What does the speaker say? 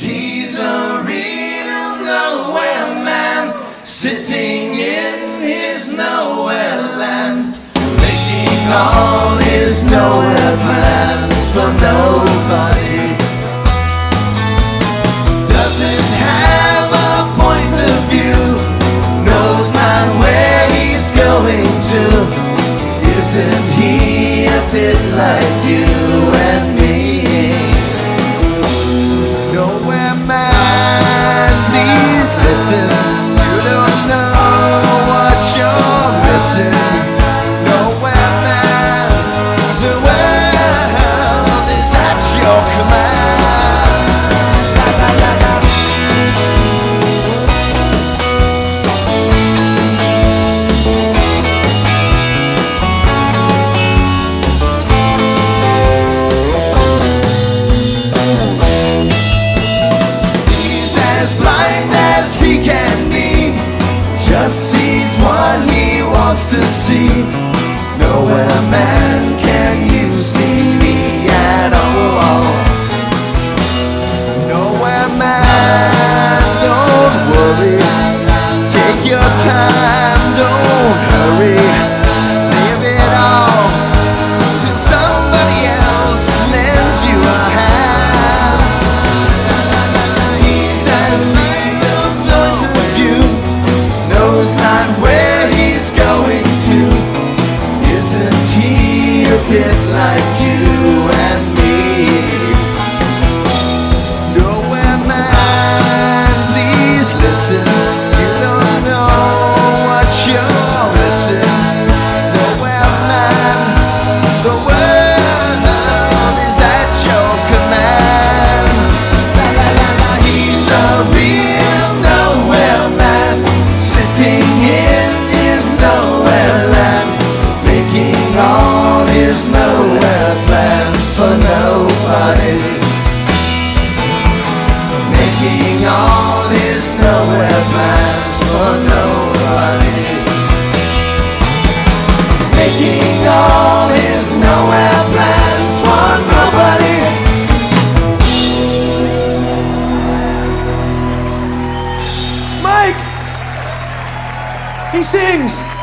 He's a real nowhere man, sitting in his nowhere land, making all his nowhere plans for nobody. Doesn't have a point of view, knows not where he's going to. Isn't he a bit like you see. Nowhere, man, can you see me at all? Nowhere, man, don't worry. Take your time, don't hurry. Isn't he a bit like you all his nowhere plans for nobody. Making all his nowhere plans for nobody. Making all his nowhere plans for nobody. Mike! He sings!